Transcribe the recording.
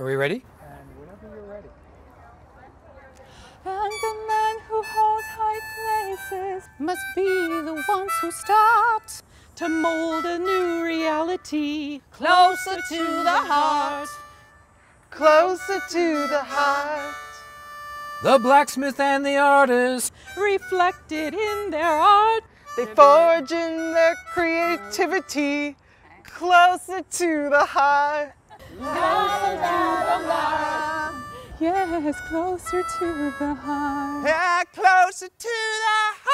Are we ready? And whenever you're ready. And the men who hold high places must be the ones who start to mold a new reality closer to the heart. Closer to the heart. The blacksmith and the artist. reflected in their art. They forge in their creativity closer to the heart. Yes, closer to the heart. Yeah, closer to the